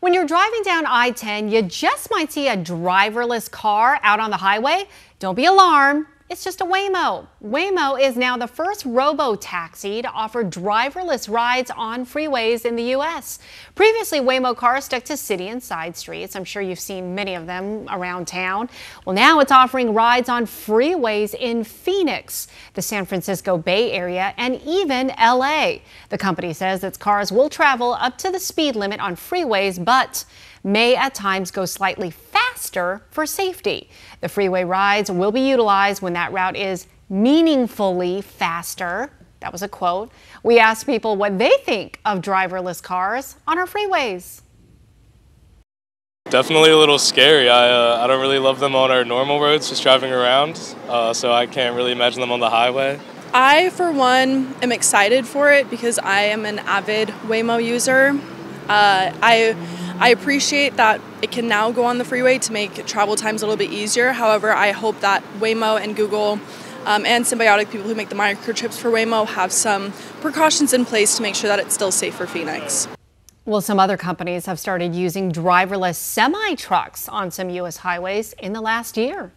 When you're driving down I 10, you just might see a driverless car out on the highway. Don't be alarmed. It's just a Waymo. Waymo is now the first robo taxi to offer driverless rides on freeways in the U.S. Previously, Waymo cars stuck to city and side streets. I'm sure you've seen many of them around town. Well, now it's offering rides on freeways in Phoenix, the San Francisco Bay Area, and even L.A. The company says its cars will travel up to the speed limit on freeways, but may at times go slightly faster for safety. The freeway rides will be utilized when that route is meaningfully faster. That was a quote. We asked people what they think of driverless cars on our freeways. Definitely a little scary. I, uh, I don't really love them on our normal roads, just driving around, uh, so I can't really imagine them on the highway. I, for one, am excited for it because I am an avid Waymo user. Uh, I I appreciate that it can now go on the freeway to make travel times a little bit easier. However, I hope that Waymo and Google um, and Symbiotic, people who make the microchips for Waymo, have some precautions in place to make sure that it's still safe for Phoenix. Well, some other companies have started using driverless semi trucks on some U.S. highways in the last year.